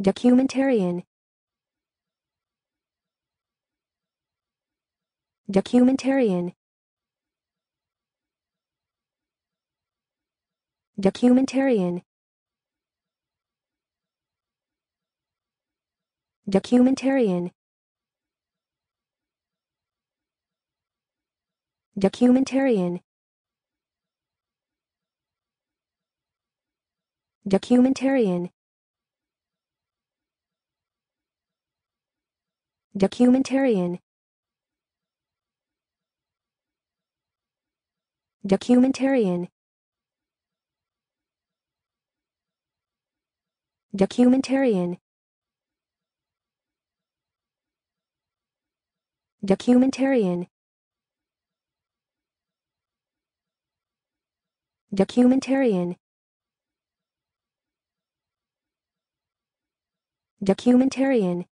documentarian. Documentarian. Documentarian. Documentarian. Documentarian. Documentarian documentarian. Documentarian. Documentarian. Documentarian. Documentarian. Documentarian